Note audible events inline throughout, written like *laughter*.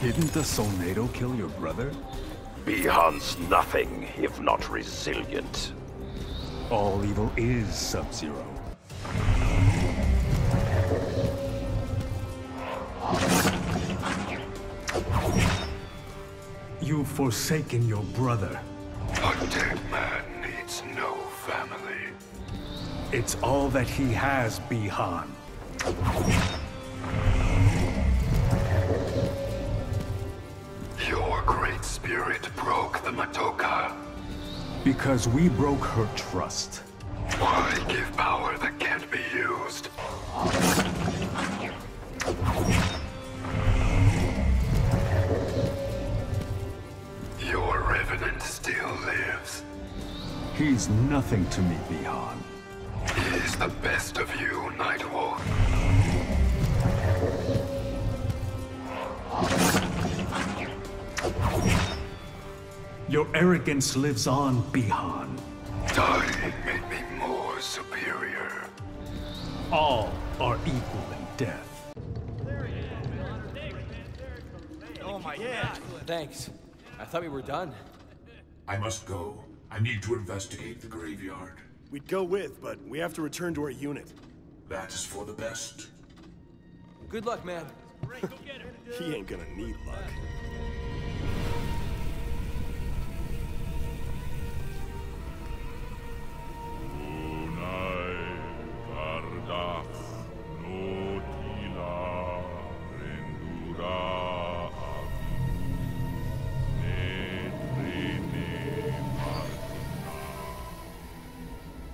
Didn't the Soulnado kill your brother? Bi-Han's nothing if not resilient. All evil is Sub-Zero. You've forsaken your brother. A dead man needs no family. It's all that he has, Bi-Han. Great spirit broke the Matoka. Because we broke her trust. Why give power that can't be used? Your revenant still lives. He's nothing to me, Bi-Han. He is the best of you, Nightwolf. Your arrogance lives on, Bi-Han. Dying made me more superior. All are equal in death. Oh my god. Thanks. I thought we were done. I must go. I need to investigate the graveyard. We'd go with, but we have to return to our unit. That is for the best. Good luck, man. *laughs* He ain't gonna need luck.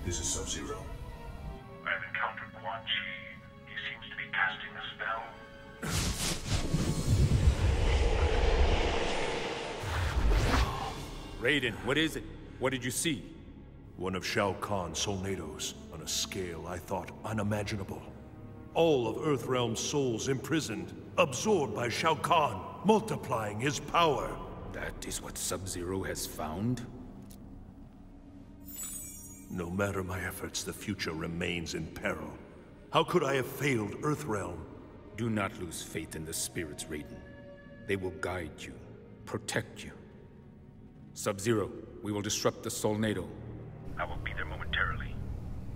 This is Sub-Zero. I have encountered Quan Chi. He seems to be casting a spell. Raiden, what is it? What did you see? One of Shao Kahn's Soulnados, on a scale I thought unimaginable. All of Earthrealm's souls imprisoned, absorbed by Shao Kahn, multiplying his power. That is what Sub-Zero has found? No matter my efforts, the future remains in peril. How could I have failed Earthrealm? Do not lose faith in the spirits, Raiden. They will guide you, protect you. Sub-Zero, we will disrupt the Soulnado. I will be there momentarily.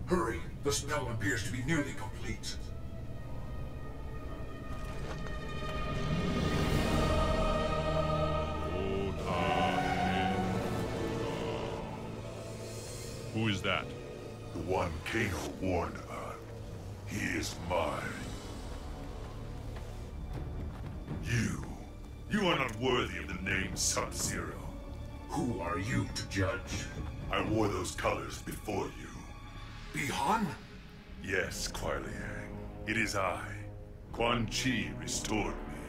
Hurry! The spell appears to be nearly complete. That? The one Kano warned about. He is mine. You. You are not worthy of the name Sub-Zero. Who are you to judge? I wore those colors before you. Bi-Han? Yes, Kuai Liang. It is I. Quan Chi restored me.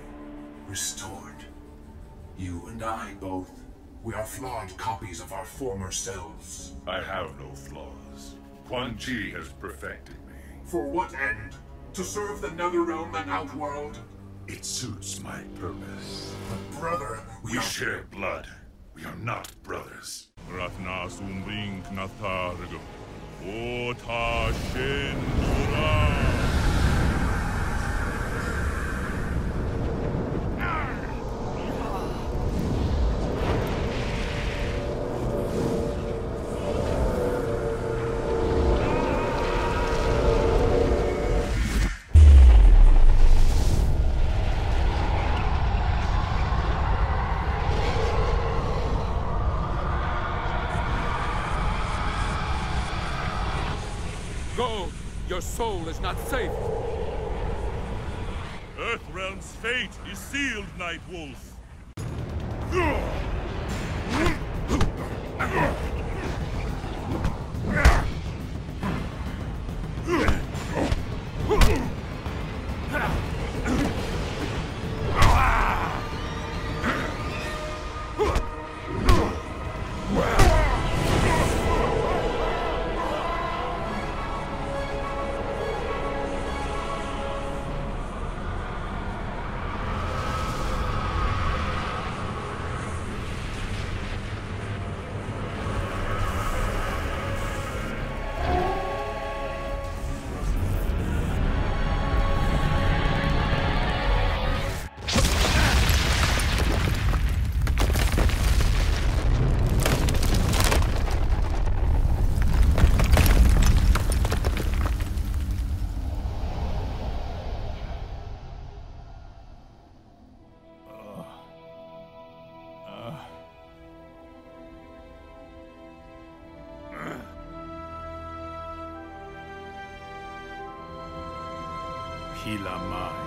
Restored? You and I both. We are flawed copies of our former selves. I have no flaws. Quan Chi has perfected me. For what end? To serve the Netherrealm and Outworld? It suits my purpose. But brother, we, we share blood. We are not brothers. Ratna Sumbring Knathargo. Ota Shendura. Your soul is not safe! Earthrealm's fate is sealed, Nightwolf. Hilamai.